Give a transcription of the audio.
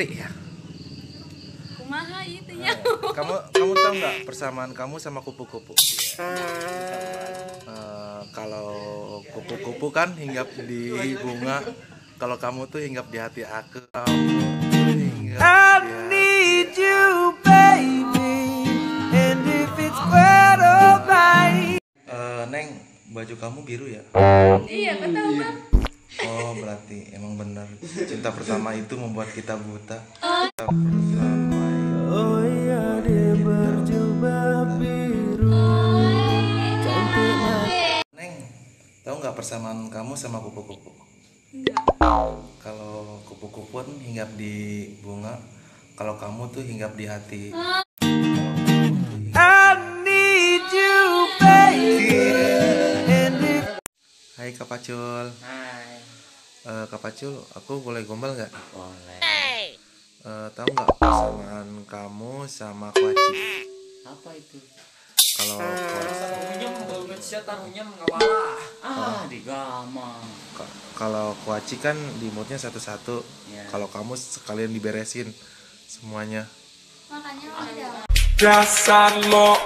Cakri ya. kumaha itu ya Kamu kamu tahu nggak persamaan kamu sama kupu-kupu? Eh, kalau kupu-kupu kan hinggap di bunga, kalau kamu tuh hinggap di hati aku. Eh, Neng, baju kamu biru ya? iya betul bang Oh, berarti emang benar. Cinta pertama itu membuat kita buta. Cinta pertama itu Neng, tahu nggak persamaan kamu sama kupu-kupu? Kalau kupu-kupu kan hinggap di bunga, kalau kamu tuh hinggap di hati. Hai Kak Pacul. Hai. Eh, Kak Pacul, aku boleh gombal nggak? Boleh. Eh, tahu nggak persamaan kamu sama Kuaci? Apa itu? Kalau ngawala. Ah, di gama. ka- kalau Kuaci kan di moodnya satu-satu. Ya. Kalau kamu sekalian diberesin semuanya. makanya ada Dasar lo